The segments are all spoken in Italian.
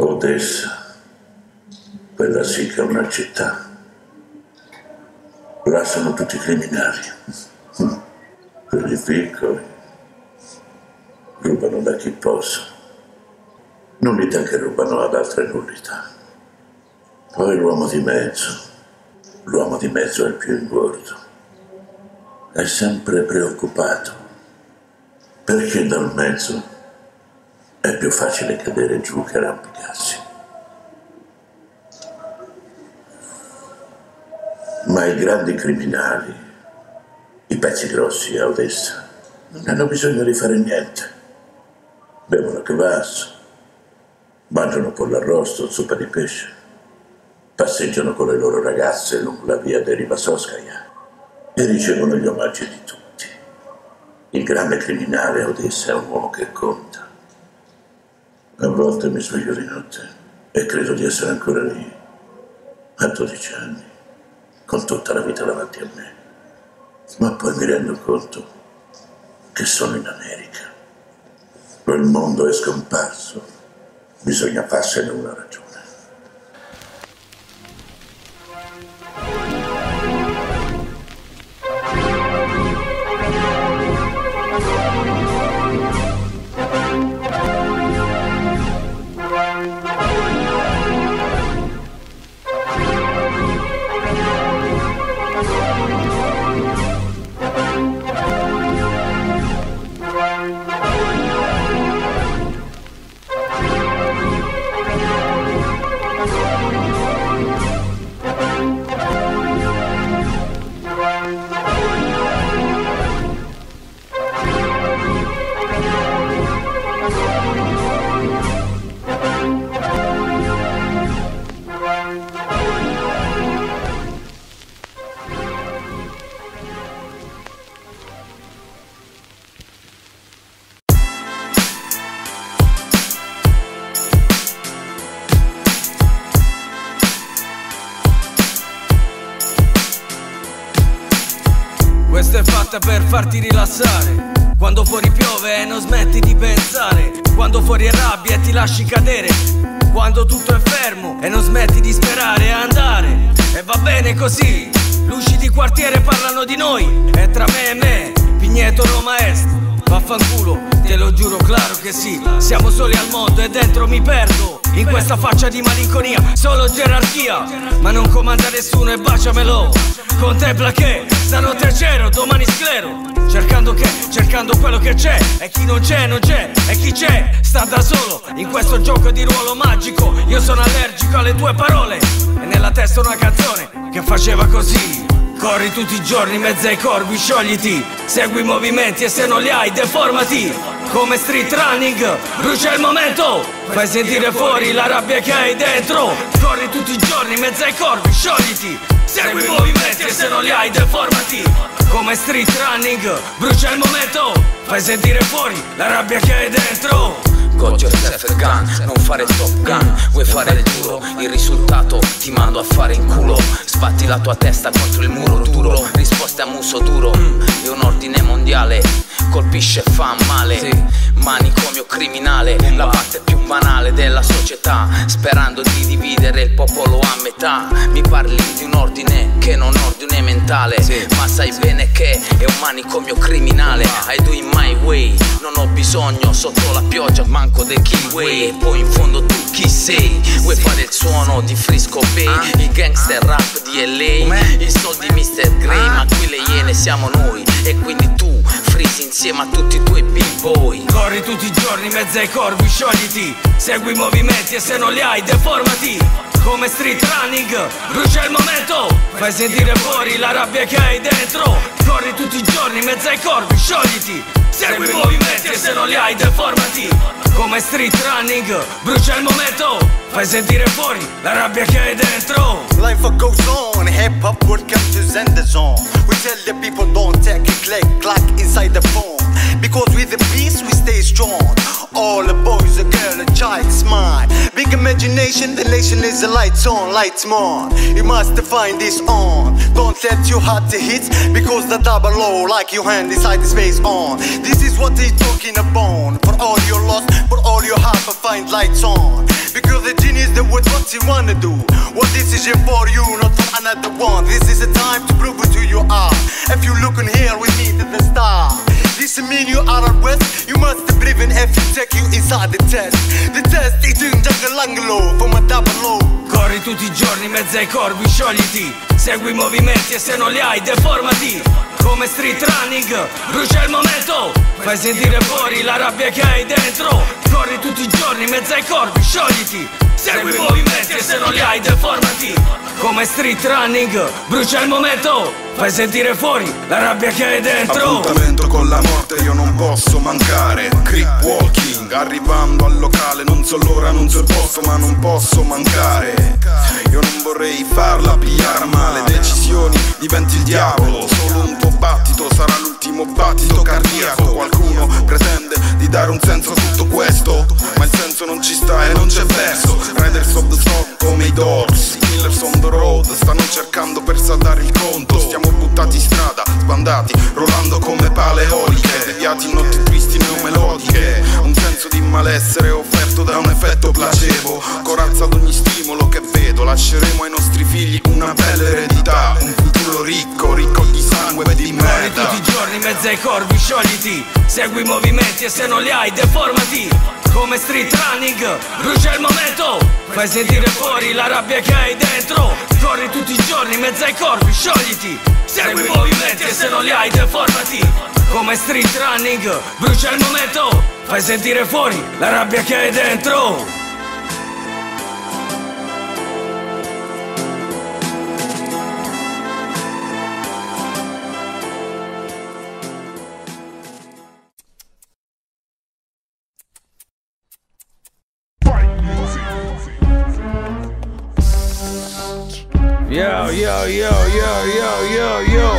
Odessa, quella sì che è una città. Là sono tutti criminali. Quelli piccoli rubano da chi possono. Nullità che rubano ad altre nullità. Poi l'uomo di mezzo. L'uomo di mezzo è il più ingordo. È sempre preoccupato. Perché dal mezzo è più facile cadere giù che arrampicarsi. Ma i grandi criminali, i pezzi grossi a Odessa, non hanno bisogno di fare niente. Bevono kvass, mangiano pollo arrosto, zuppa di pesce, passeggiano con le loro ragazze lungo la via Derivasoskaya e ricevono gli omaggi di tutti. Il grande criminale a Odessa è un uomo che conta. A volte mi sveglio di notte e credo di essere ancora lì, a 12 anni con tutta la vita davanti a me. Ma poi mi rendo conto che sono in America. Quel mondo è scomparso. Bisogna farsene una ragione. Lasci cadere. Quando tutto è fermo e non smetti di sperare e andare. E va bene così. Luci di quartiere parlano di noi. E tra me e me, Pigneto Roma Est. Vaffanculo, te lo giuro claro che sì. Siamo soli al mondo e dentro mi perdo. In questa faccia di malinconia, solo gerarchia. Ma non comanda nessuno e baciamelo. Contempla che stanotte c'ero, domani sclero. Cercando che, cercando quello che c'è. E chi non c'è, non c'è. E chi c'è, sta da solo. In questo gioco di ruolo magico, io sono allergico alle tue parole. E nella testa una canzone che faceva così. Corri tutti i giorni in mezzo ai corvi, sciogliti, segui i movimenti e se non li hai, deformati. Come street running, brucia il momento, fai sentire fuori la rabbia che hai dentro. Corri tutti i giorni in mezzo ai corvi, sciogliti, segui i movimenti e se non li hai, deformati. Come street running, brucia il momento, fai sentire fuori la rabbia che hai dentro. Got yourself a gun, non fare top gun, vuoi fare il duro, il risultato ti mando a fare in culo, sbatti la tua testa contro il muro duro, risposte a muso duro, è un ordine mondiale, colpisce e fa male, manicomio criminale, la parte più banale della società, sperando di dividere il popolo a metà, mi parli di un ordine che non ordine mentale, ma sai bene che è un manicomio criminale, I do it my way, non ho bisogno sotto la pioggia, manco dei kiwi, poi in fondo tu chi sei, vuoi fare il suono di Frisco Bay, il gangster rap di LA, i soldi Mr. Grey, ma qui le iene siamo noi, e quindi tu freeze insieme a tutti i tuoi b-boy. Corri tutti i giorni in mezzo ai corvi, sciogliti, segui i movimenti e se non li hai, deformati. Come street running, brucia il momento, fai sentire fuori la rabbia che hai dentro. Corri tutti i giorni in mezzo ai corvi, sciogliti, segui i movimenti e se non li hai, deformati. Come street running, brucia il momento, fai sentire fuori la rabbia che hai dentro. Life goes on, hip hop welcome to Zenda Zone. We tell the people don't take a click, clack inside the phone. Because with the peace we stay strong. All the boys, a girl, imagination, the nation is the lights on, lights on. You must find this on. Don't let your heart to hit because the double low like your hand inside the space on. This is what they talking about. For all your loss, for all your heart, find lights on. Because the genius that what you wanna do. What decision for you, not for another one. This is the time to prove it to you are. If you look in here with me to the star. This mean you are a west. You must believe in if you take you inside the test. The test is in jungle from a double low. Corri tutti i giorni mezzo ai corvi, sciogliti. Segui i movimenti e se non li hai deformati. Come street running, brucia il momento. Fai sentire fuori la rabbia che hai dentro. Corri tutti i giorni mezzo ai corvi, sciogliti. Segui i movimenti e se non li hai deformati. Come street running, brucia il momento Fai sentire fuori la rabbia che hai dentro. Appuntamento con la morte io non posso mancare. Creep walking, arrivando al locale. Non so l'ora, non so il posto ma non posso mancare. Io non vorrei farla pigliare ma le decisioni diventi il diavolo. Solo un tuo battito sarà l'ultimo battito cardiaco. Qualcuno pretende di dare un senso a tutto questo Ma il senso non ci sta e non c'è verso. Riders of the Storm come i Doors. Killers on the road stanno cercando per saldare il conto. Stiamo buttati in strada, sbandati, rollando come pale eoliche Deviati in notti tristi neomelodiche Un senso di malessere offerto da un effetto placebo. Corazza ad ogni stimolo che vedo Lasceremo ai nostri figli una bella mezzo ai corvi, sciogliti Segui i movimenti e se non li hai deformati. Come street running, brucia il momento. Fai sentire fuori la rabbia che hai dentro. Corri tutti i giorni in mezzo ai corvi, sciogliti Segui i movimenti e se non li hai deformati. Come street running, brucia il momento. Fai sentire fuori la rabbia che hai dentro Yo, yo, yo, yo, yo, yo, yo.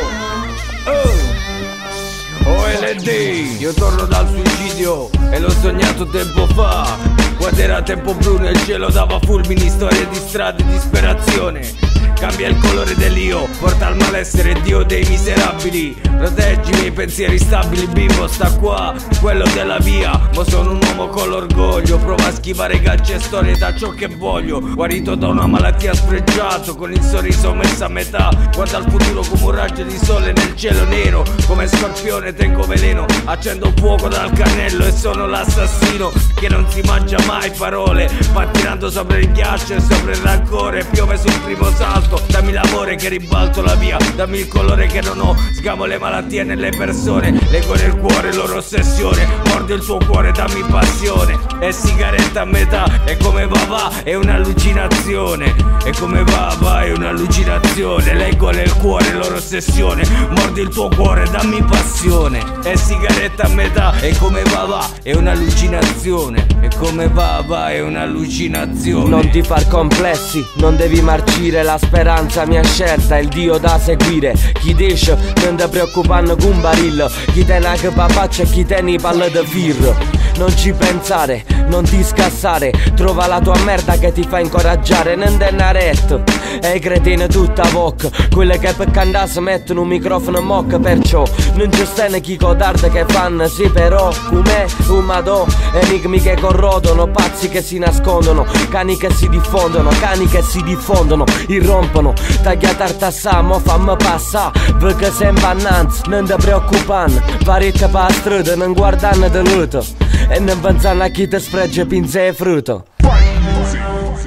Oh. OLD, io torno dal suicidio e l'ho sognato tempo fa. Quando era tempo blu nel cielo dava fulmini, storie di strade, disperazione. Cambia il colore dell'io, porta al malessere Dio dei miserabili. Proteggi i miei pensieri stabili, bimbo sta qua, quello della via. Ma sono un uomo con l'orgoglio, prova a schivare calci e storie da ciò che voglio. Guarito da una malattia sfregiato, con il sorriso messo a metà. Guarda il futuro come un raggio di sole nel cielo nero. Come scorpione tengo veleno, accendo fuoco dal cannello e sono l'assassino che non si mangia mai parole. Pattinando sopra il ghiaccio e sopra il rancore, piove sul primo salto. Dammi l'amore che ribalto la via, dammi il colore che non ho. Sgamo le malattie nelle persone, leggo nel cuore loro ossessione. Mordi il tuo cuore, dammi passione. E sigaretta a metà, e come va va, è un'allucinazione. E come va va, è un'allucinazione. Leggo nel cuore loro ossessione. Mordi il tuo cuore, dammi passione. E sigaretta a metà, e come va va, è un'allucinazione. E come va va, è un'allucinazione. Non ti far complessi, non devi marcire La speranza mia scelta, il dio da seguire. Chi dice, non ti preoccupare con baril. Chi te ne che papaccia e chi te ne palle de fir. Non ci pensare, non ti scassare. Trova la tua merda che ti fa incoraggiare. Non te ne retto E i cretini tutta voc. Quelle che per cantare mettono un microfono mock Perciò non ci stanno chi codarde che fanno Sì però, com'è, un madò Enigmi che corrodono, pazzi che si nascondono Cani che si diffondono, cani che si diffondono Irrompono, tagliata artassà, mo fammi passa. Vă che sempre annanzi, non ti preoccupan. Varite pa strada, non guardanno de luto E non pensano a chi ti sfregge pinze e frutto.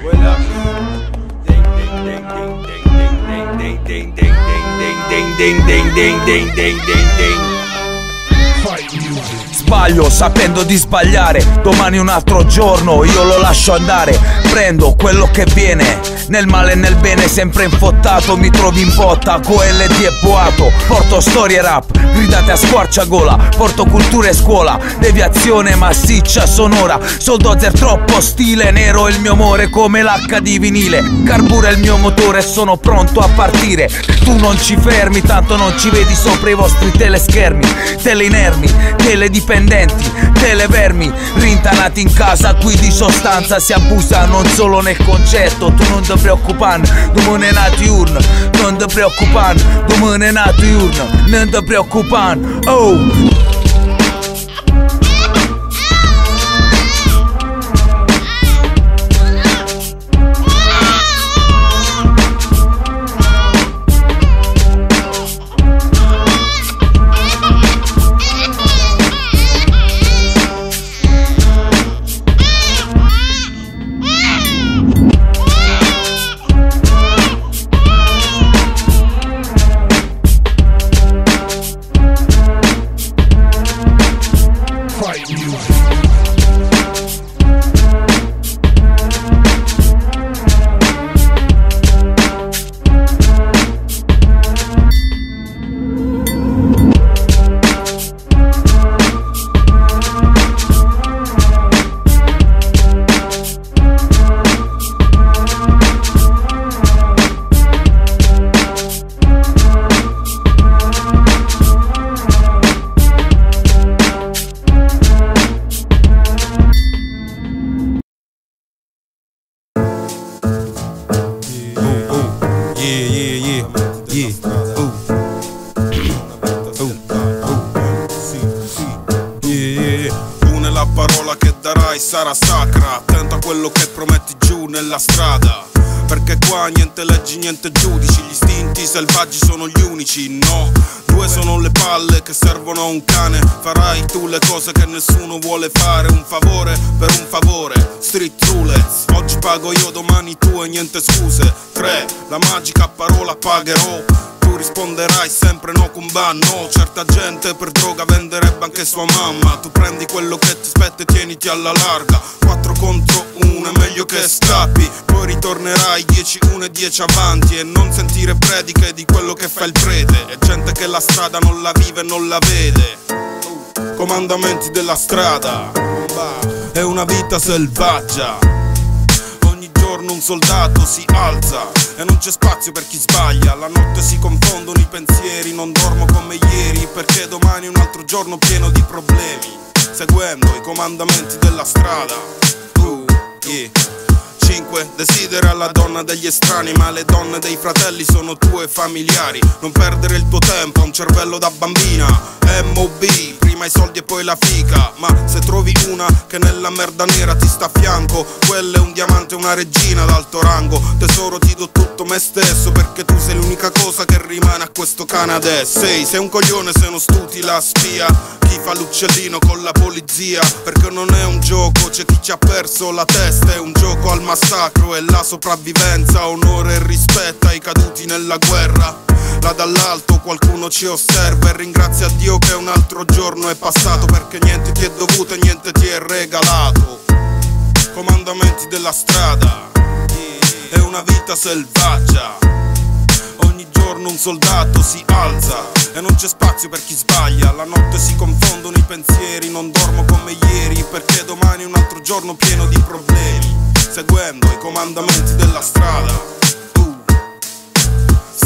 Quella. Ding Sbaglio sapendo di sbagliare, domani un altro giorno io lo lascio andare, prendo quello che viene, nel male e nel bene sempre infottato, mi trovi in botta, QLD è boato, porto storie rap, gridate a squarciagola, porto cultura e scuola, deviazione massiccia sonora, soldozer troppo stile, nero il mio amore come l'H di vinile, carbura il mio motore sono pronto a partire, tu non ci fermi, tanto non ci vedi sopra i vostri teleschermi, tele inermi, tele di teledipendenti, televermi Rintanati in casa qui di sostanza si abusa non solo nel concetto Tu non ti preoccupare, domani è nato urn Non ti preoccupare, domani è nato urn Non ti preoccupare, oh giù nella strada. Perché qua niente leggi, niente giudici Gli istinti selvaggi sono gli unici, no. Due sono le palle che servono a un cane. Farai tu le cose che nessuno vuole fare. Un favore per un favore Street roulette. Oggi pago io, domani tu e niente scuse. Tre, la magica parola pagherò risponderai sempre no con banno Certa gente per droga venderebbe anche sua mamma. Tu prendi quello che ti spetta e tieniti alla larga. 4 contro 1 è meglio che scappi. Poi ritornerai 10 1 e 10 avanti. E non sentire prediche di quello che fa il prete. È gente che la strada non la vive e non la vede. Comandamenti della strada. È una vita selvaggia giorno un soldato si alza e non c'è spazio per chi sbaglia. La notte si confondono i pensieri, non dormo come ieri perché domani è un altro giorno pieno di problemi. Seguendo i comandamenti della strada. Uh, yeah. 5 Desidera la donna degli estranei Ma le donne dei fratelli sono tue familiari. Non perdere il tuo tempo, ha un cervello da bambina. MOB, prima i soldi e poi la fica. Ma se trovi una che nella merda nera ti sta a fianco Quella è un diamante, una regina d'alto rango. Tesoro ti do tutto me stesso Perché tu sei l'unica cosa che rimane a questo Canada. Sei, sei un coglione se non stuti la spia Chi fa l'uccellino con la polizia. Perché non è un gioco, c'è chi ci ha perso la testa. È un gioco al massacro e la sopravvivenza Onore e rispetto ai caduti nella guerra. Là dall'alto qualcuno ci osserva e ringrazia Dio che un altro giorno è passato. Perché niente ti è dovuto e niente ti è regalato. Comandamenti della strada. È una vita selvaggia Ogni giorno un soldato si alza e non c'è spazio per chi sbaglia. La notte si confondono i pensieri, non dormo come ieri perché domani è un altro giorno pieno di problemi. Seguendo i comandamenti della strada.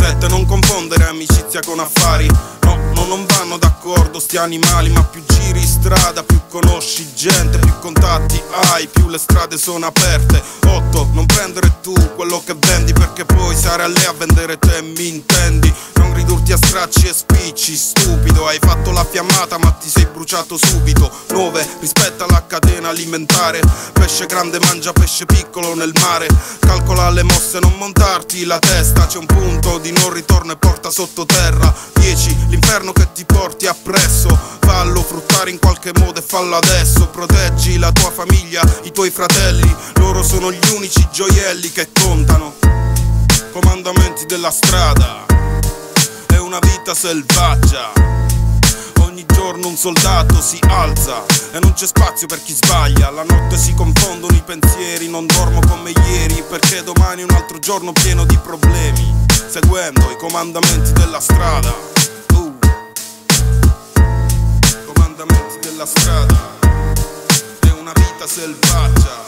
Sette, non confondere amicizia con affari No, non vanno d'accordo sti animali Ma più giri strada, più conosci gente Più contatti hai, più le strade sono aperte 8. Non prendere tu quello che vendi Perché poi sarai lei a vendere te, mi intendi Non ridurti a stracci e spicci, stupido Hai fatto la fiammata ma ti sei bruciato subito 9. Rispetta la catena alimentare Pesce grande mangia pesce piccolo nel mare Calcola le mosse, non montarti la testa C'è un punto di non ritorno e porta sottoterra. 10 l'inferno che ti porti appresso. Fallo fruttare in qualche modo e fallo adesso. Proteggi la tua famiglia, i tuoi fratelli. Loro sono gli unici gioielli che contano. Comandamenti della strada. È una vita selvaggia Ogni giorno un soldato si alza e non c'è spazio per chi sbaglia. La notte si confondono i pensieri, non dormo come ieri perché domani è un altro giorno pieno di problemi. Seguendo i comandamenti della strada. della strada è una vita selvaggia.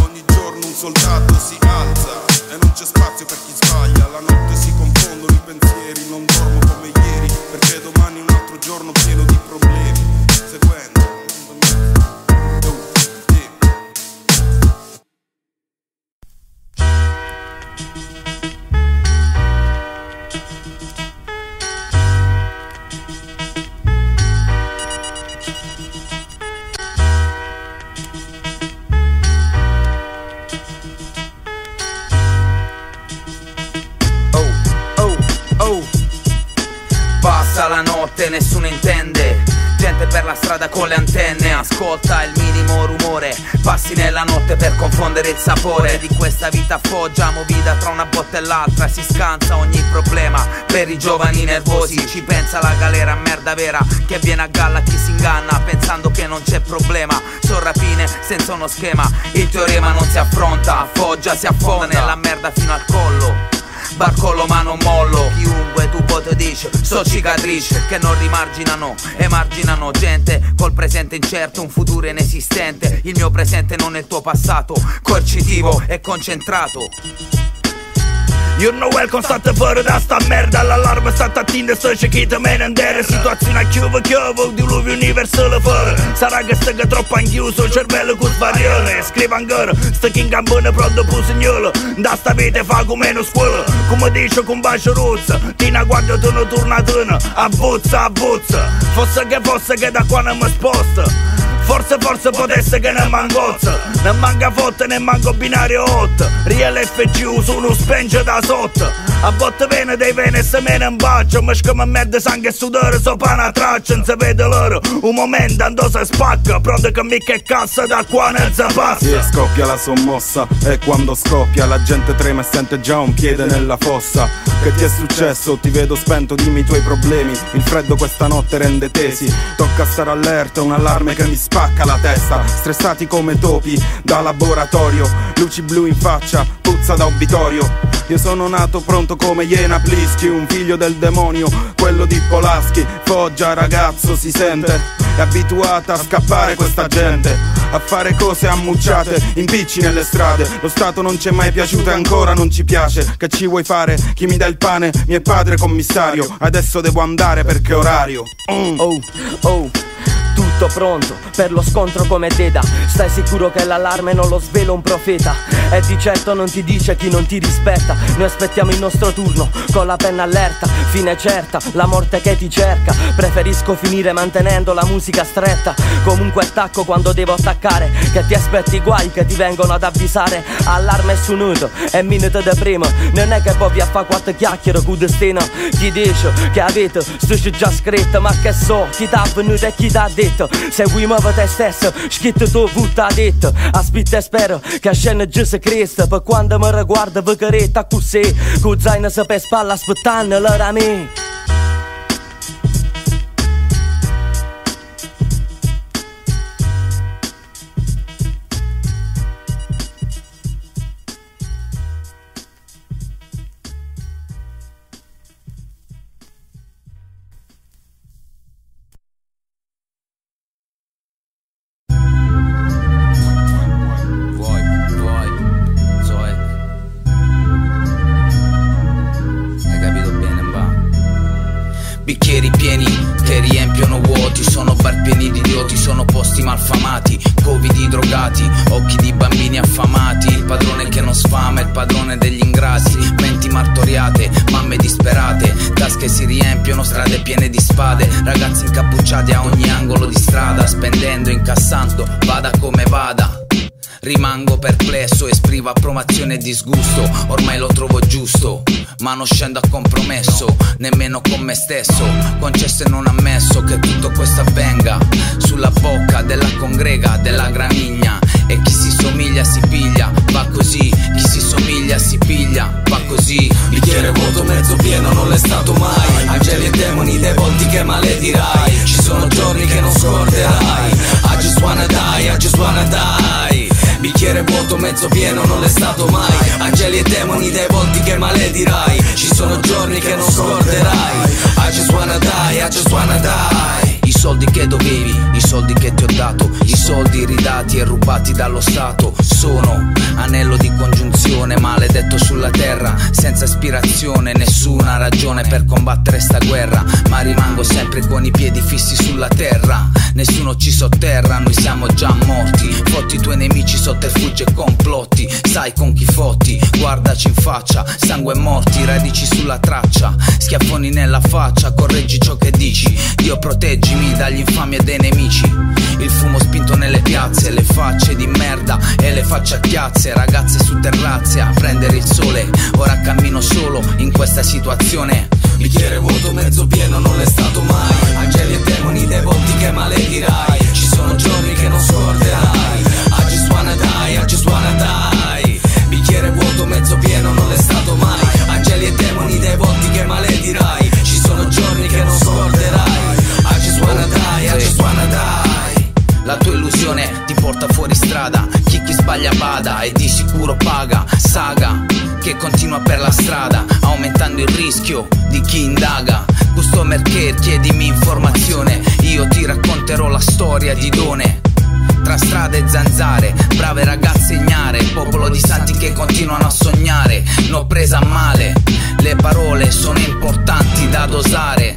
Ogni giorno un soldato si alza e non c'è spazio per chi sbaglia. La notte si confondono i pensieri, non dormo come ieri perché domani è un giorno pieno di problemi. Notte nessuno intende. Gente per la strada con le antenne. Ascolta il minimo rumore. Passi nella notte per confondere il sapore. Di questa vita foggiamo vita tra una botta e l'altra. Si scansa ogni problema Per i giovani nervosi. Ci pensa la galera merda vera Che viene a galla chi si inganna Pensando che non c'è problema. Sono rapine senza uno schema. Il teorema non si affronta Foggia si affonda. nella merda fino al collo Barcollo ma non mollo. Chiunque tu pote dice So cicatrici che non rimarginano Emarginano gente. Col presente incerto Un futuro inesistente. Il mio presente non è il tuo passato Coercitivo e concentrato You know welcome state fuori da sta merda. L'allarme sta attento sto cerchito menendere Situazione a chiuvo chiuvo Diluvio universale fuori Sarà che stai troppo anchiuso Cervello con svarione Scrivo ancora Sta chi in campone pronto pusignolo Da sta vita fa come meno scuola Come dice con bacio rozza Tina guarda tu non torna tu Abbozza abbozza. Fosse che fosse che da qua non mi sposta Forse forse potesse che ne mangozza. Ne manca fotte ne manco binario 8 Real FG su uno spenge da sotto. A volte viene dei vene se me ne imbaccio. Ma come merda sangue e sudore sopra una traccia. Non si vede loro un momento andò se spacca. Pronto che mi che cassa da qua nel zapassa E scoppia la sommossa. E quando scoppia la gente trema e sente già un piede nella fossa. Che ti è successo? Ti vedo spento, dimmi i tuoi problemi. Il freddo questa notte rende tesi. Tocca stare allerta, un allarme che mi spacca la testa Stressati come topi da laboratorio Luci blu in faccia, puzza da obitorio io sono nato pronto come Iena Plischi, un figlio del demonio, quello di Polaschi. Foggia ragazzo si sente, è abituata a scappare questa gente, a fare cose ammucciate, impicci nelle strade. Lo Stato non ci è mai piaciuto e ancora non ci piace. Che ci vuoi fare? Chi mi dà il pane? Mio padre commissario. Adesso devo andare perché orario. Mm. Oh, oh tutto pronto per lo scontro come Deda Stai sicuro che l'allarme non lo svela un profeta? E di certo non ti dice chi non ti rispetta. Noi aspettiamo il nostro turno con la penna allerta. Fine certa, la morte che ti cerca. Preferisco finire mantenendo la musica stretta. Comunque attacco quando devo attaccare. Che ti aspetti guai che ti vengono ad avvisare. Allarme suonuto e minuto da prima Non è che poi vi fa quattro chiacchiere con destino Chi dice che avete sto già scritto? Ma che so chi t'ha venuto e chi t'ha detto detto Seguimo per te stesso, scritto tu butta detto Aspetta e spero che a scena già si cresta Per quando mi riguarda vi caretta così Con zaino se per spalla aspettando l'ora perplesso, esprimo approvazione e disgusto. Ormai lo trovo giusto, ma non scendo a compromesso Nemmeno con me stesso, concesso e non ammesso Che tutto questo avvenga Sulla bocca della congrega, della gramigna. E chi si somiglia si piglia, va così. Chi si somiglia si piglia, va così. Bicchiere vuoto mezzo pieno non l'è stato mai. Angeli e demoni dei volti che maledirai Ci sono giorni che non scorderai. I just wanna die, I just wanna die Bicchiere vuoto, mezzo pieno, non l'è stato mai. Angeli e demoni dei volti che maledirai. Ci sono giorni che non scorderai. I just wanna die, I just wanna die soldi che dovevi, i soldi che ti ho dato, i soldi ridati e rubati dallo Stato. Sono anello di congiunzione maledetto sulla terra, senza ispirazione, nessuna ragione per combattere sta guerra, ma rimango sempre con i piedi fissi sulla terra, nessuno ci sotterra, noi siamo già morti, fotti i tuoi nemici sotterfuggi e complotti, sai con chi fotti, guardaci in faccia, sangue e morti, radici sulla traccia, schiaffoni nella faccia, correggi ciò che dici, Dio proteggimi dagli infami e dei nemici. Il fumo spinto nelle piazze, le facce di merda e le facce a chiazze, ragazze su terrazze a prendere il sole. Ora cammino solo in questa situazione. Bicchiere vuoto, mezzo pieno, non l'è stato mai. Angeli e demoni dei volti che maledirai. Ci sono giorni che non scorderai. Porta fuori strada, chi chi sbaglia bada e di sicuro paga. Saga che continua per la strada, aumentando il rischio di chi indaga. Customer care, chiedimi informazione, io ti racconterò la storia di Done. Tra strade e zanzare, brave ragazze ignare, popolo di santi che continuano a sognare. N'ho presa a male, le parole sono importanti da dosare.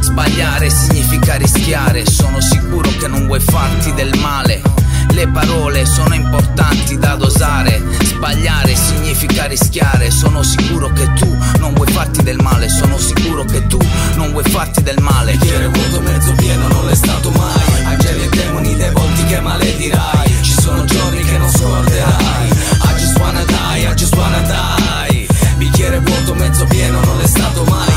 Sbagliare significa rischiare, sono sicuro che non vuoi farti del male. Le parole sono importanti da dosare. Sbagliare significa rischiare. Sono sicuro che tu non vuoi farti del male. Sono sicuro che tu non vuoi farti del male. Bicchiere vuoto, mezzo pieno, non è stato mai. Angeli e demoni, dei volti che maledirai. Ci sono giorni che non scorderai. I just wanna die, I just wanna die. Bicchiere vuoto, mezzo pieno, non è stato mai.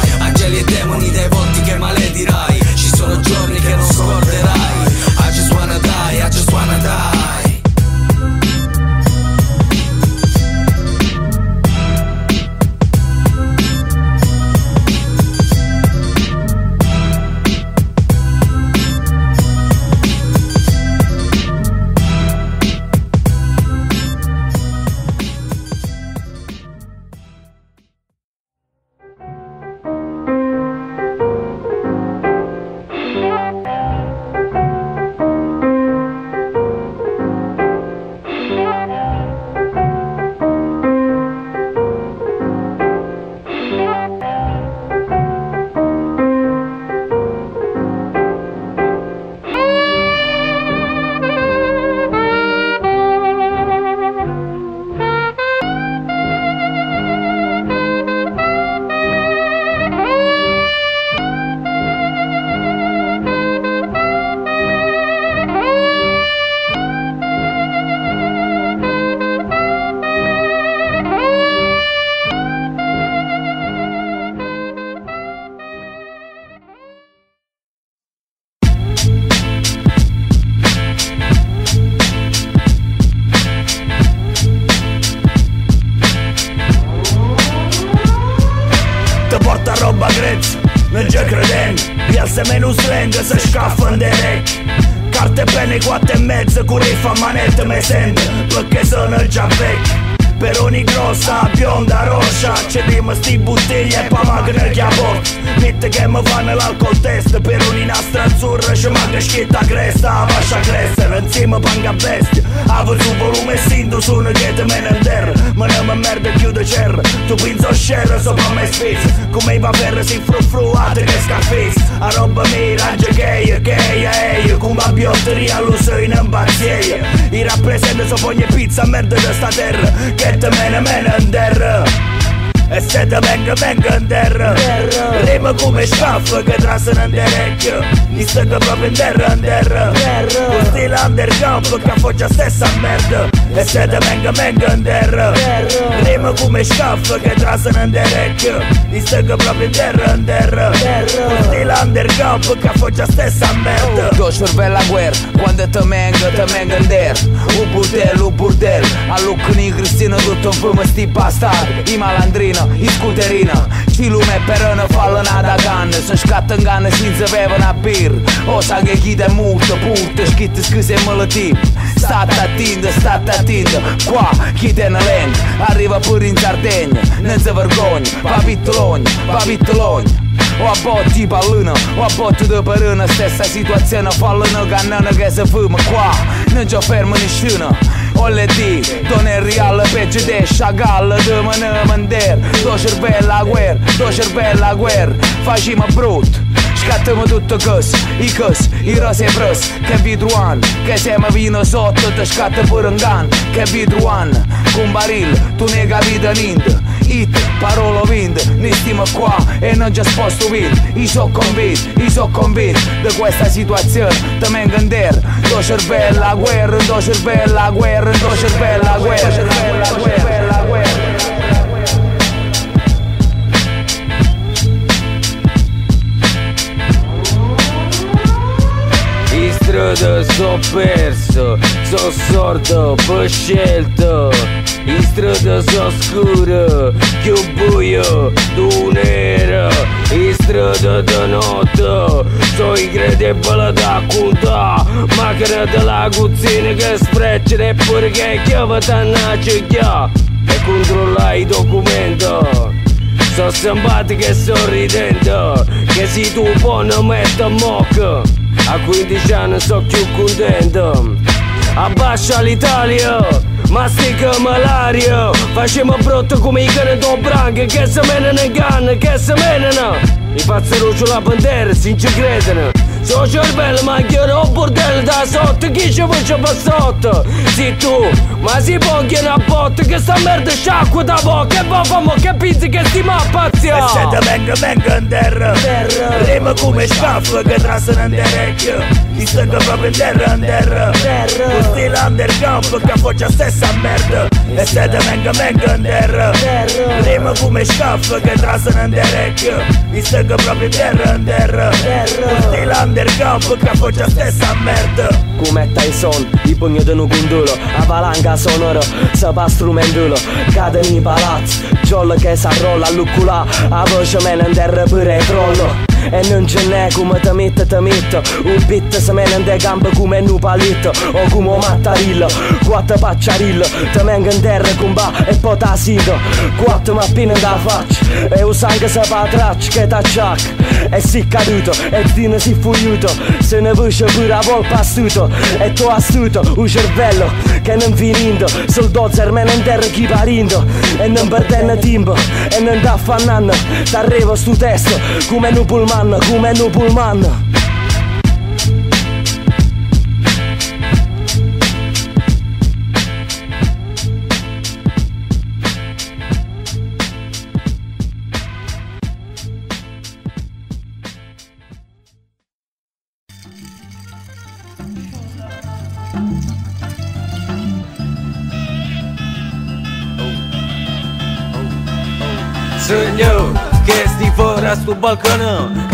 Sto proprio in terra in terra Con stile underground che foggia stessa merda E se te venga venga in terra Rima come scaffo che trasano in orecchio Mi sto proprio in terra in terra Con stile underground che foggia stessa merda Do cervello a guerra, quando te menga, te menga in terra Un burdel, un burdel A lucruni Cristina tutto un fumo sti bastardi I malandrini, i scooterina Ci lume per una falla nada canna Se scatta in canna senza bere una birra O sa che chi te molto purta Schitte scuse malattie State attento, state attento Qua chi te ne lente Arriva pure in Sardegna Non si vergogna. Va pittologna, va pittologna. O a botti pallina, o a botti di perina Stessa situazione fallina cannone che si fuma. Qua Non ci ferma nessuno. OLD, don è reale peggio di Chagall De mână mânder, do cervello a guerra Do cervello a guerra, facciamo brutto Scattamo tutto cos, i cos, i rose e pros. Che vidruan, vino sotto Te scatta pure un gun, che vidruan Con baril, tu ne capito niente. It, parola vinta, ne stiamo qua e non ci sposto via Io so convinto, io so convinto di questa situazione. Te mengo in terra, do cervello a guerra Do cervello a guerra, do cervello a guerra cervello a In strada so perso, so sordo, poi scelto In strada so scuro, più buio, tu nero In strada da notte, so incredibile da culta Macchina della cucina che spreccia e pure che chiave t'annaccia chiave E controlla i documenti So simpatico e sorridente Che se tu puoi non metti a mocca A 15 anni so più contento Abbascia l'Italia Mastica malaria. Facciamo brutto come i cani do branche Che se menano in canna, che se menano I pazzerucci la bandera, si ci credono So cervello ma chiaro un bordello da sotto. Chi ci faccia per sotto? Sì tu, ma si può chiedere a botte Che sta merda sciacqua da bocca E va famo che pizzi che stiamo a pazzia E se te venga venga in terra Rima come scaffo che trasano in orecchio Mi sto proprio in terra in terra. Con stile underground che faccia stessa merda. E se te venga venga in terra. Rima come scaffo che trasano in orecchio Mi sto proprio in terra in terra. Con stile underground che faccia stessa merda. Come tai son, i pugni di un condulo A palanca sonora, se pa strumentolo Cade in palazzo, giollo che s'arrolla Lucula, a voce mena in terra pure crollo e non ce n'è come te mette te mette Un bit se mena in te gambe come un paletto. O come un mattarilla Quattro pacciarilla Te menga in terra con ba e poi ta sito Quattro mappine da faccia E un sangue se pa traccia che t'acciacca E si caduto e dino si fugliuto Se ne vuce pure a vol pastuto E tu astuto un cervello che non finendo Sul dozer mena in terra chi parindo E non perdendo tempo E non t'affannando T'arrivo stu testo come un pullman come un pullman Sogno che sti fuori a sto balcone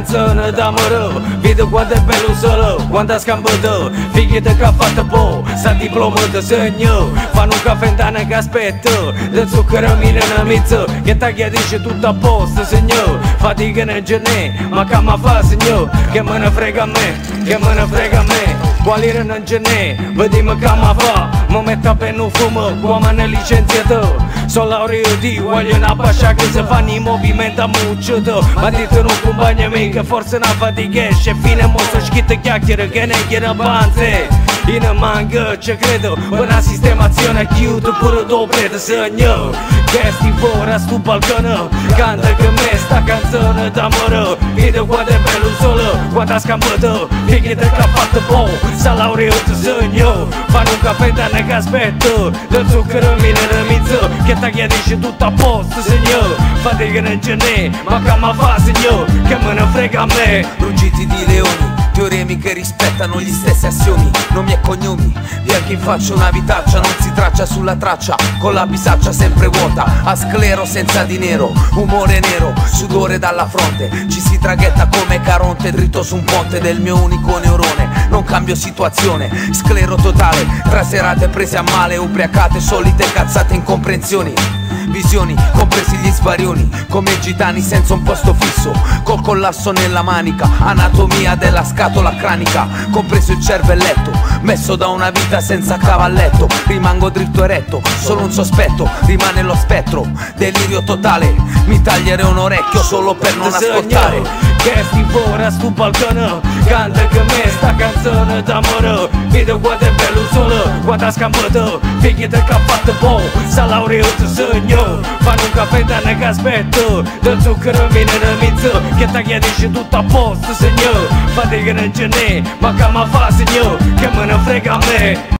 canzone d'amore. Vedo quanto è bello solo, quanto ha scambato Figli che ha fatto po', sa diploma di segno Fanno un caffè in che aspetto. Del zucchero mine una mezzo. Che taglia dice tutto a posto signor. Fatica nel genè Ma che ma fa signor, che me ne frega a me Che me ne frega a me qual era non ce n'è, vediamo che ma fa Mi metto per un fumo, come ne licenziato Sono laureati, voglio una bascia che si fanno i movimenti a mucciato Ma dite un compagno mio che forse una fatica esce Fine mo so scritto chiacchiere che ne chiede panze in manca ci credo Una sistemazione chiude pure dopo te segno Che sti fuori sto balcone Canta che me sta canzone d'amore Vede quanto è bello il sole Quanto ha scambiato Figli che ha fatto buono Sa laureato segno Fanno un caffè da che aspetto Del zucchero mi ne mezzo Che ti chiedisce tutto a posto signor Fate che non ce n'è Ma che ma fa signor Che me ne frega a me Ruggiti di leoni teoremi che rispettano gli stessi assiomi, nomi e cognomi. Di a chi faccia una vitaccia non si traccia sulla traccia, con la bisaccia sempre vuota, a sclero senza di nero, umore nero, sudore dalla fronte. Ci si traghetta come Caronte dritto su un ponte del mio unico neurone. Non cambio situazione, sclero totale, tra serate prese a male, ubriacate, solite cazzate incomprensioni visioni, compresi gli svarioni, come gitani senza un posto fisso, col collasso nella manica, anatomia della scatola cranica, compreso il cervelletto, messo da una vita senza cavalletto, rimango dritto eretto, solo un sospetto, rimane lo spettro, delirio totale, mi taglierei un orecchio solo per non ascoltare. Che sti fuori sto balcone Canta che me sta canzone d'amore Vedo è bello Quanto ha scambiato Figli del ha fatto buono Sa laureato segno Fanno un caffè da che aspetto. Del zucchero viene da mezzo Che ti chiedisce tutto a posto signor. Fate che non ce n'è Ma che ma fa signor? Che me ne frega a me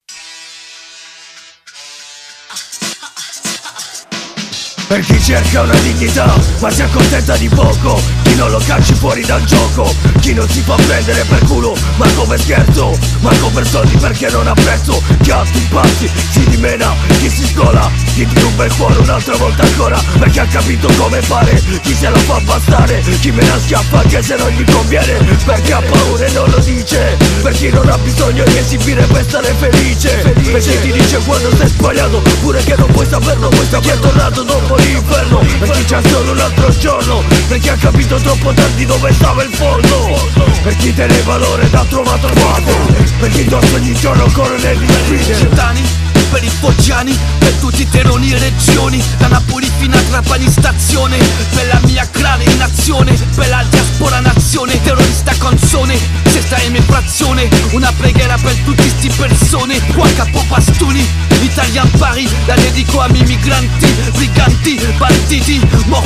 chi cerca una dignità ma si accontenta di poco. Chi non lo cacci fuori dal gioco. Chi non si fa prendere per culo ma come scherzo Manco per soldi perché non ha prezzo. Chi ha pazzi si dimena Chi si scola Chi ti ruba il cuore un'altra volta ancora. Perché ha capito come fare Chi se la fa bastare. Chi me la schiaffa anche se non gli conviene. Perché ha paura e non lo dice. Per chi non ha bisogno di esibire per stare felice. Per chi ti dice quando sei sbagliato Pure che non puoi saperlo Per chi è tornato dopo l'inferno Per chi c'ha solo un altro giorno Per chi ha capito troppo tardi dove stava il fondo Per chi te ne valore t'ha trovato il fuoco Per chi indossa ogni giorno corre nelle sfide Centani, per i foggiani, per tutti i terroni e regioni Da Napoli fino a Trapani stazione Per la mia grande nazione, per la diaspora nazione Terrorista canzone, sesta emigrazione Una preghiera per tutti sti persone. Qua capo pastuli, Italian Paris La dedico a miei migranti, briganti, banditi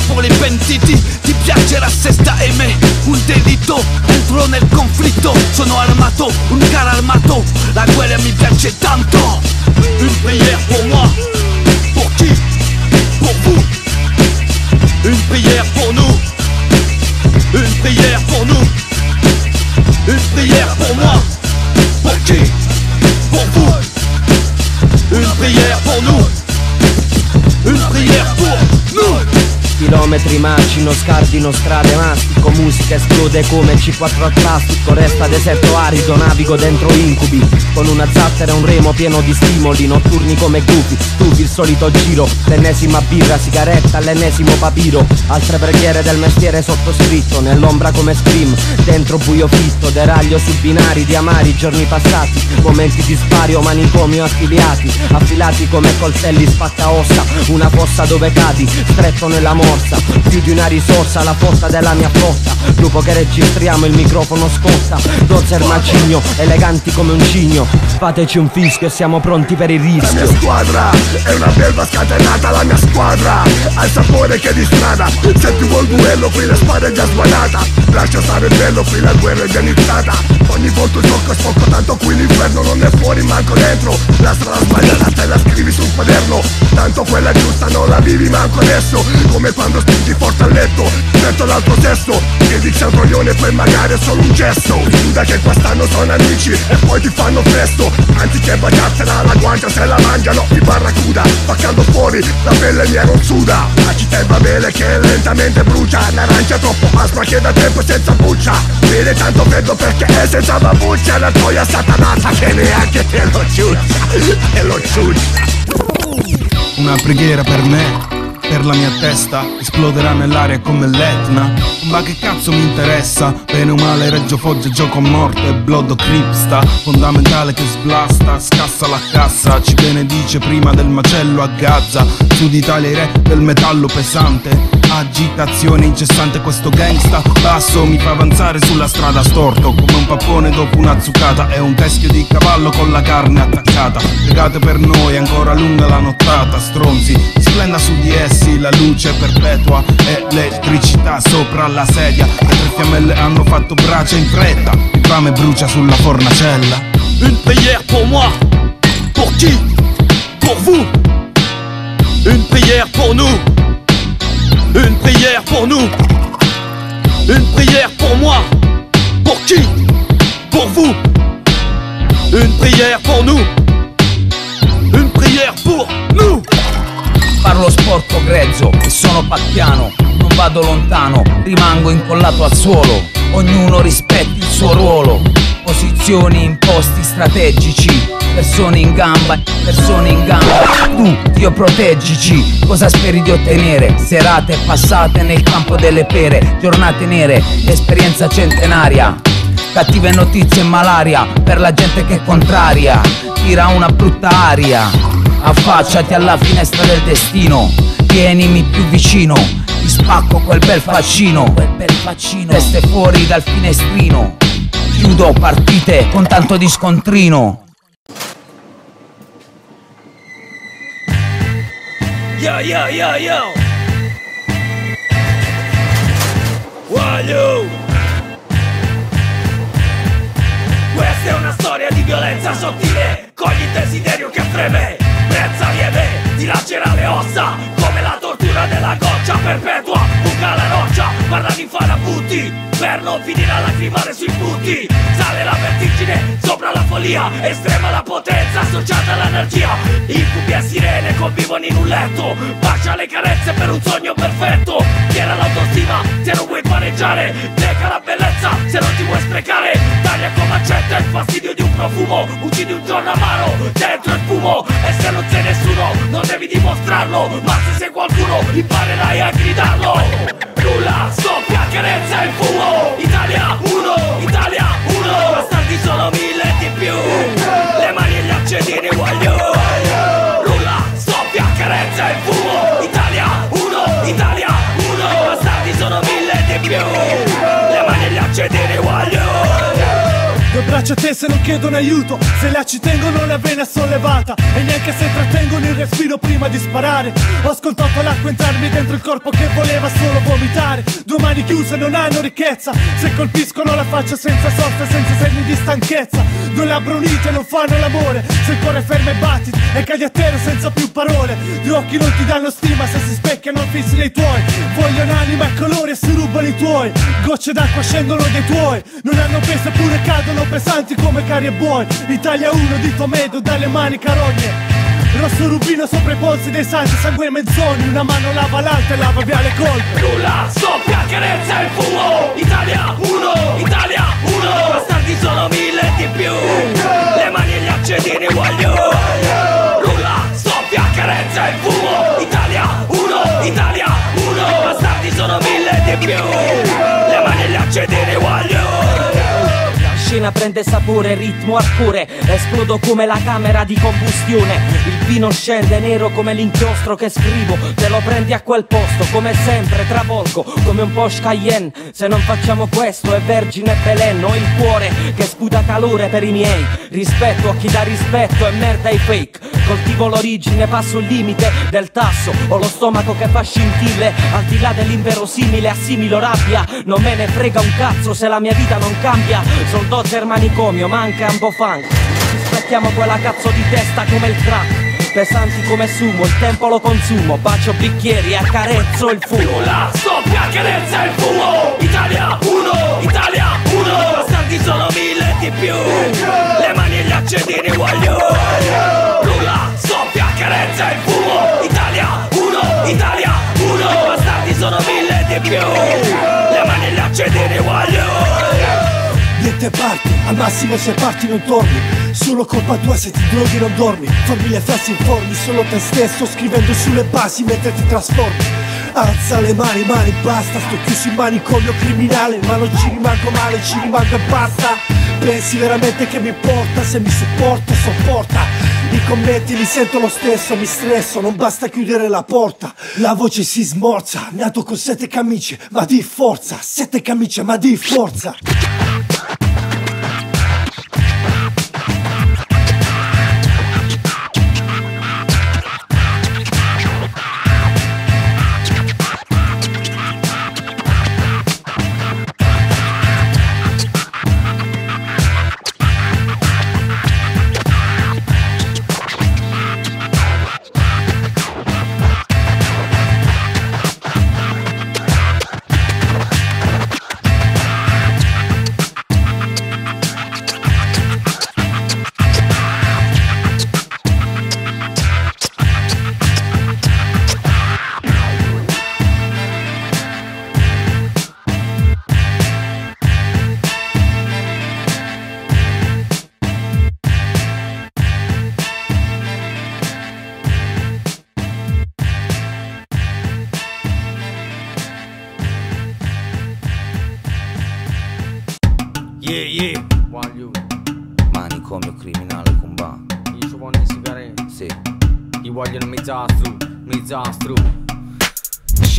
pour les pentiti. Ti piace la sesta? M, un delitto Entro nel conflitto, sono armato, un cara armato. La guerra mi piace tanto Une prière pour moi. Pour qui? Pour vous. Une prière pour nous. Une prière pour nous. Une prière pour moi. Pour qui? Pour vous. Une prière pour nous Chilometri macino, scardino strade, mastico, musica esplode come C4 al plastico, resta deserto arido, navigo dentro incubi, con una zattera e un remo pieno di stimoli, notturni come gufi, stufi il solito giro, l'ennesima birra, sigaretta, l'ennesimo papiro, altre preghiere del mestiere sottoscritto, nell'ombra come scream, dentro buio fitto, deraglio su binari di amari giorni passati, momenti di spario, manicomio affiliati, affilati come coltelli spacca ossa, una fossa dove cadi, stretto nella morsa, più di una risorsa, la fossa della mia flotta, dopo che registriamo il microfono scossa, dozer macigno, eleganti come un cigno, fateci un fischio e siamo pronti per il La mia rischio. squadra è una belva scatenata La mia squadra ha il sapore che di strada Senti vuol duello, qui la spada è già sguanata Lascia stare il bello, qui la guerra è già iniziata. Ogni volta gioco è sporco, tanto qui l'inferno non è fuori, manco dentro. La strada sbagliata te la scrivi sul quaderno. Tanto quella giusta non la vivi manco adesso. Come quando spingi forte a letto Sento l'altro sesso Che dice un coglione poi magari è solo un gesto. Suda che quest'anno sono amici e poi ti fanno presto Anziché baciarsela la guancia se la mangiano i barracuda Spaccando fuori la pelle mia non suda La città è Babele che lentamente brucia L'arancia troppo aspra che da tempo è senza buccia. Viene tanto freddo perché è senza babuccia La gioia satanata che neanche te lo ciuccia Te lo ciuccia. Una preghiera per me, per la mia testa esploderà nell'aria come l'Etna. Ma che cazzo mi interessa? Bene o male Reggio Foggia gioco a morte Blood Cripsta. Fondamentale che sblasta Scassa la cassa. Ci benedice prima del macello a Gaza. Sud Italia i re del metallo pesante. Agitazione incessante questo gangsta Basso mi fa avanzare sulla strada storto. Come un pappone dopo una zuccata È un teschio di cavallo con la carne attaccata. Legate per noi ancora lunga la nottata Stronzi, splenda su di essi la luce perpetua E l'elettricità sopra la sedia. Le tre fiammelle hanno fatto braccia in fretta Il fame brucia sulla fornacella. Une prière pour moi Pour qui? Pour vous. Une prière pour nous. Une prière pour nous. Une prière pour moi. Pour qui? Pour vous. Une prière pour nous. Une prière pour nous Parlo sporco grezzo e sono pacchiano Non vado lontano, rimango incollato al suolo Ognuno rispetti il suo ruolo. Posizioni in posti strategici Persone in gamba, persone in gamba. Tu, Dio proteggici. Cosa speri di ottenere? Serate passate nel campo delle pere Giornate nere, esperienza centenaria. Cattive notizie e malaria Per la gente che è contraria. Tira una brutta aria Affacciati alla finestra del destino. Tienimi più vicino. Ti spacco quel bel faccino. Quel bel faccino. Teste fuori dal finestrino. Chiudo partite con tanto di scontrino. Yo, yo, yo, yo. Voglio. Questa è una storia di violenza sottile. Cogli il desiderio che freme. Prezza lieve, ti lacera le ossa. Come la tortura della goccia perpetua. Buca la roccia, parla di farabutti. Per non finire a lacrimare sui punti. Sale la vertigine sopra la follia. Estrema la potenza associata all'energia. Incubi e sirene convivono in un letto. Bacia le carezze per un sogno perfetto. Tiena l'autostima se non vuoi pareggiare. Neca la bellezza se non ti vuoi sprecare. Taglia come accetta il fastidio di un profumo. Uccidi un giorno amaro dentro il fumo. E se non sei nessuno, non devi dimostrarlo. Ma se sei qualcuno, imparerai a gridarlo. Nulla, soffia, carezza il fumo. Italia 1, Italia 1. Bastardi sono mille di più. Le mani e gli accendini voglio. Nulla, soffia, carezza il fumo. Due braccia tese non chiedono aiuto. Se la ci tengono la vena sollevata. E neanche se trattengono il respiro prima di sparare. Ho ascoltato l'acqua entrarmi dentro il corpo che voleva solo vomitare. Due mani chiuse non hanno ricchezza. Se colpiscono la faccia senza sorte, senza segni di stanchezza. Due labbra unite non fanno l'amore. Se il cuore ferma e batti e cadi a terra senza più parole. Due occhi non ti danno stima se si specchiano fissi nei tuoi. Vogliono anima e colore e si rubano i tuoi. Gocce d'acqua scendono dai tuoi. Non hanno peso eppure cadono pesanti come cari e buoi Italia 1 di Tomedo dalle mani carogne. Rosso rubino sopra i polsi dei santi, sangue e mezzoni Una mano lava l'altra e lava via le colpe. Nulla, soffia, carezza il fumo. Italia 1, Italia 1 prende sapore, ritmo hardcore Esplodo come la camera di combustione vino scende nero come l'inchiostro che scrivo. Te lo prendi a quel posto, come sempre travolgo Come un Porsche Cayenne. Se non facciamo questo è vergine Belen Ho il cuore che sputa calore per i miei. Rispetto a chi dà rispetto e merda ai fake. Coltivo l'origine, passo il limite del tasso. Ho lo stomaco che fa scintille Al di là dell'inverosimile assimilo rabbia. Non me ne frega un cazzo se la mia vita non cambia. Soldozzo e manicomio, manca un po' funk Spettiamo quella cazzo di testa come il crack. Pesanti come sumo, il tempo lo consumo. Bacio bicchieri e accarezzo il fumo. Nulla, soffia, carezza il fumo. Italia 1, Italia 1 Bastardi sono mille di più. Le mani e gli accendini voglio. Nulla, soffia, carezza il fumo. Italia 1, Italia 1 Bastardi sono mille di più. Le mani e gli accendini voglio Niente te parti. Al massimo se parti non torni. Solo colpa tua se ti droghi non dormi. Formi le frasi informi Solo te stesso scrivendo sulle basi mentre ti trasformi Alza le mani, mani, basta. Sto chiuso in manicomio criminale Ma non ci rimango male, ci rimango e basta. Pensi veramente che mi importa Se mi supporta, sopporta. I commenti li sento lo stesso, mi stresso, non basta chiudere la porta. La voce si smorza, nato con sette camicie, ma di forza, sette camicie, ma di forza.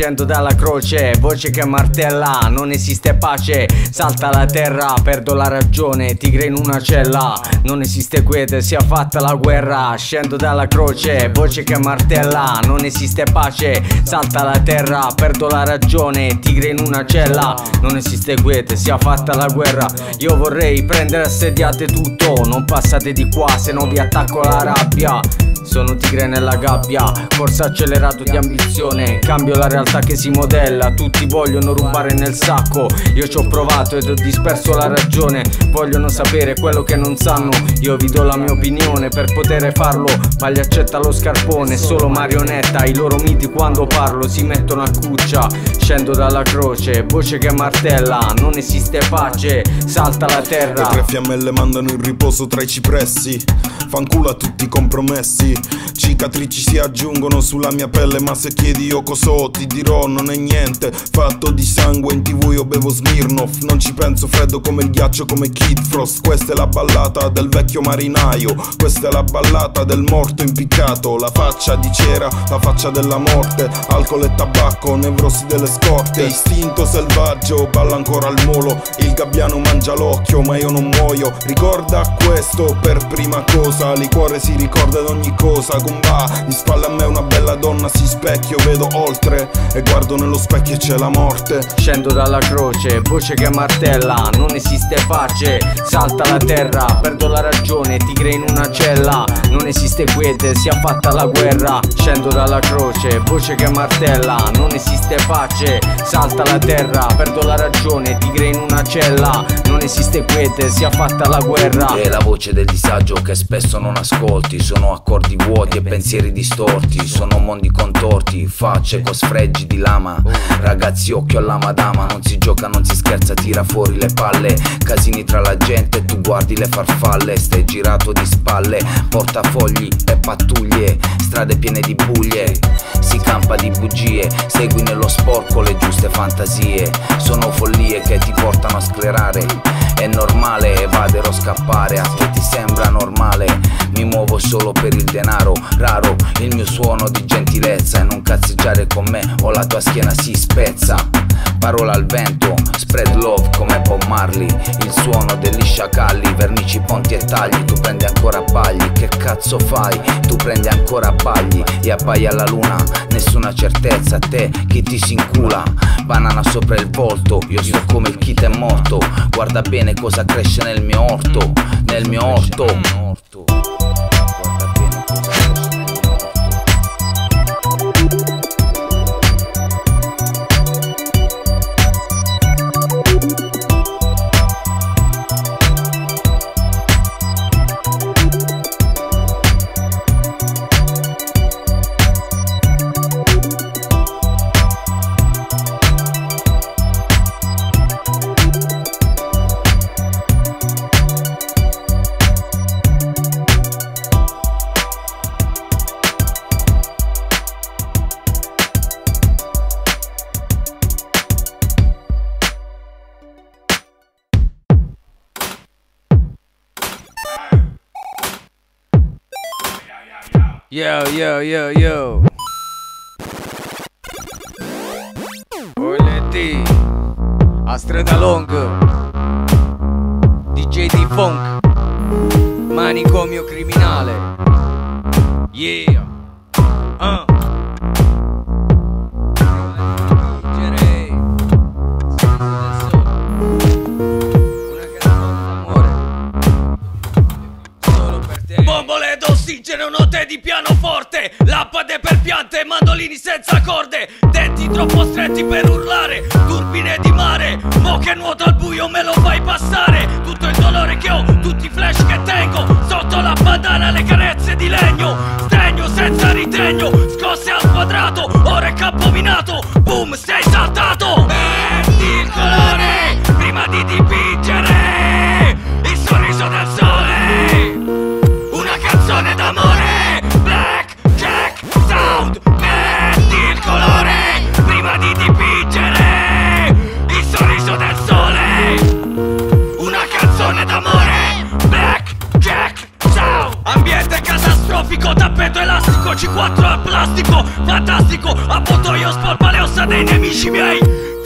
100 dalla croce, voce che martella, non esiste pace, salta la terra, perdo la ragione, tigre in una cella, non esiste quiete, sia fatta la guerra, scendo dalla croce, voce che martella, non esiste pace, salta la terra, perdo la ragione, tigre in una cella, non esiste quiete, sia fatta la guerra, io vorrei prendere assediate tutto, non passate di qua se no vi attacco la rabbia. Sono tigre nella gabbia, forse accelerato di ambizione. Cambio la realtà che si modella, tutti vogliono rubare nel sacco. Io ci ho provato ed ho disperso la ragione. Vogliono sapere quello che non sanno. Io vi do la mia opinione per poter farlo Ma gli accetta lo scarpone, solo marionetta. I loro miti quando parlo si mettono a cuccia. Scendo dalla croce, voce che martella. Non esiste pace, salta la Le terra tre fiammelle mandano in riposo tra i cipressi. Fanculo a tutti i compromessi. Cicatrici si aggiungono sulla mia pelle Ma se chiedi io cos'ho ti dirò non è niente Fatto di sangue in tv io bevo Smirnoff. Non ci penso freddo come il ghiaccio come Kid Frost. Questa è la ballata del vecchio marinaio Questa è la ballata del morto impiccato. La faccia di cera, la faccia della morte Alcol e tabacco, nevrosi delle scorte. Istinto selvaggio, balla ancora al molo Il gabbiano mangia l'occhio ma io non muoio. Ricorda questo per prima cosa Liquore si ricorda di ogni cosa. Gumba, di spalle a me una bella donna si specchio Vedo oltre e guardo nello specchio e c'è la morte. Scendo dalla croce, voce che martella, non esiste pace, salta la terra, perdo la ragione, tigre in una cella, non esiste quiete, sia fatta la guerra. Scendo dalla croce, voce che martella, non esiste pace, salta la terra, perdo la ragione, tigre in una cella, non esiste quiete, sia fatta la guerra. È la voce del disagio che spesso non ascolti. Sono accordi vuoti e pensieri distorti. Sono mondi contorti, facce con sfregi di lama Ragazzi occhio alla madama Non si gioca, non si scherza, tira fuori le palle. Casini tra la gente, tu guardi le farfalle. Stai girato di spalle, portafogli e pattuglie. Strade piene di buglie Si campa di bugie. Segui nello sporco le giuste fantasie. Sono follie che ti portano a sclerare. È normale evadere o scappare A te ti sembra normale. Mi muovo solo per il denaro Raro il mio suono di gentilezza. E non cazzeggiare con me o la tua schiena si spezza. Parola al vento, spread love come Bob Marley. Il suono degli sciacalli, vernici, ponti e tagli. Tu prendi ancora bagli, che cazzo fai? Tu prendi ancora bagli e abbai alla luna. Nessuna certezza, te chi ti si incula? Banana sopra il volto, io sto come il kit è morto. Guarda bene cosa cresce nel mio orto Nel mio orto Yo, yo, yo, yo. OLT. A strada long. DJ di funk. Manicomio criminale.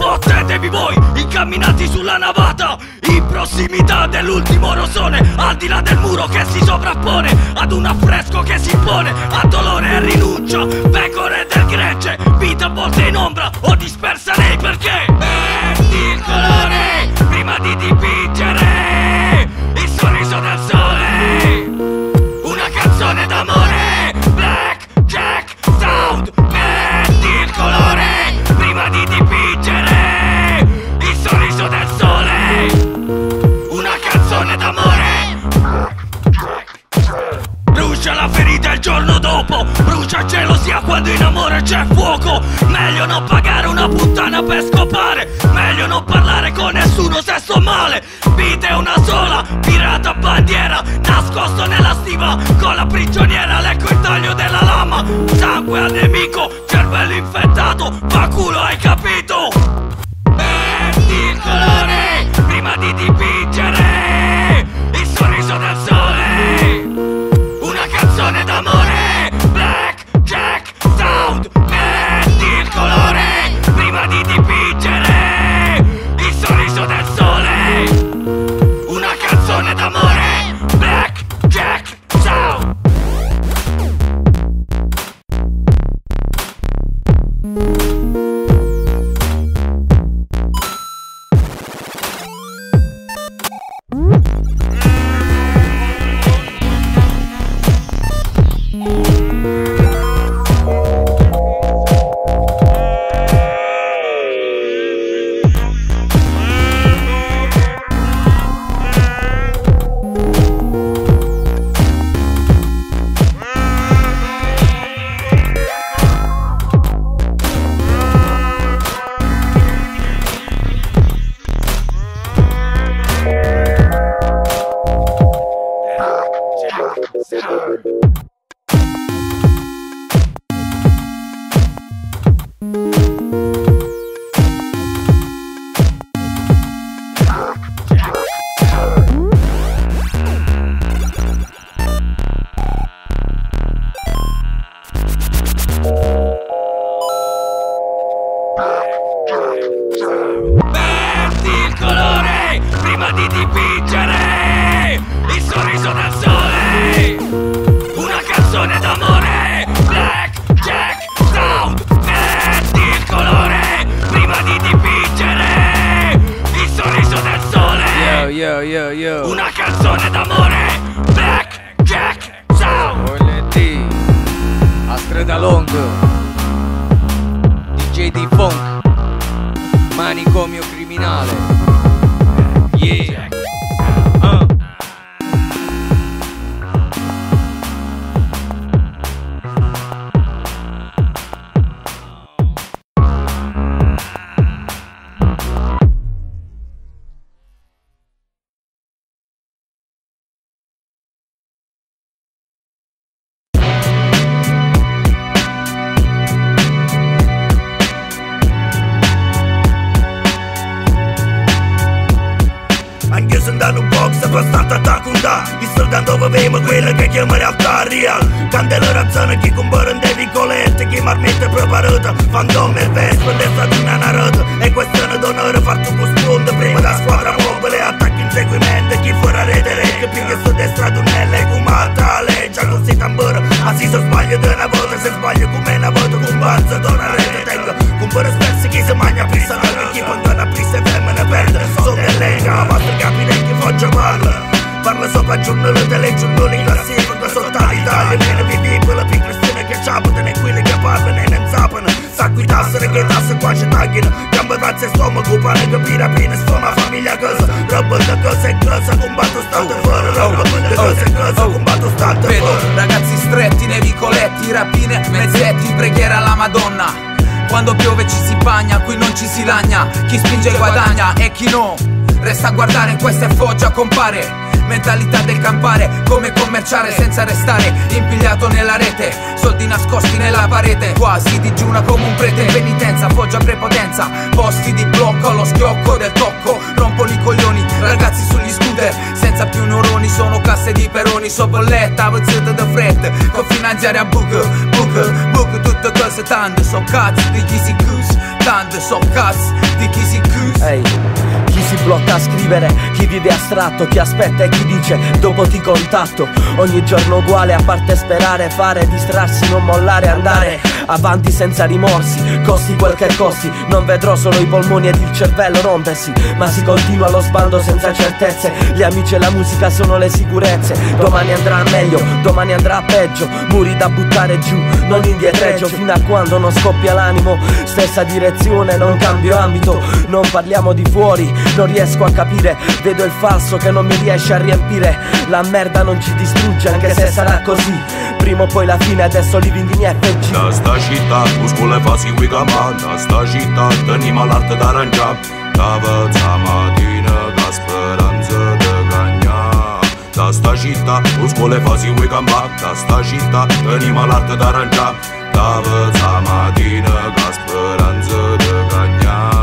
Fottetevi voi, incamminati sulla navata. In prossimità dell'ultimo rosone Al di là del muro che si sovrappone Ad un affresco che si impone A dolore e rinuncia. Pecore del gregge Vita a volte in ombra O dispersa nei perché? Metti il colore Prima di dipingere Il sorriso del sole il giorno dopo. Brucia gelosia quando in amore c'è fuoco. Meglio non pagare una puttana per scopare. Meglio non parlare con nessuno se sto male. Vita è una sola, pirata bandiera Nascosto nella stiva con la prigioniera Lecco il taglio della lama. Sangue al nemico, cervello infettato Fa culo hai capito? Metti il colore prima di posti di blocco allo schiocco del tocco. Rompono i coglioni, ragazzi sugli scooter, senza più neuroni, sono casse di peroni. So bolletta, avvezzata da fretta, con finanziaria buco, buco, buco, tutte cose tante. So cazzo di chi si cus, tante so cazzo di chi si cus. Ehi, chi si blocca a scrivere, chi vive astratto, chi aspetta e chi dice dopo ti contatto. Ogni giorno uguale, a parte sperare, fare, distrarsi, non mollare, andare avanti senza rimorsi, costi quel che costi. Non vedrò solo i polmoni ed il cervello rompersi, ma si continua lo sbando senza certezze. Gli amici e la musica sono le sicurezze. Domani andrà meglio, domani andrà peggio. Muri da buttare giù, non indietreggio fino a quando non scoppia l'animo. Stessa direzione, non cambio ambito. Non parliamo di fuori, non riesco a capire. Vedo il falso che non mi riesce a riempire. La merda non ci distrugge, anche se sarà così. Prima o poi la fine, adesso living in FG. Da sta città, muscole fasi qui gamba Da sta città, tenim l'arte d'arrangiar Tava mattina, ca speranza de gagnar Da sta città, muscole fasi qui gamba Da sta città, tenim l'arte d'arrangiar Tava mattina, ca speranza de gagnar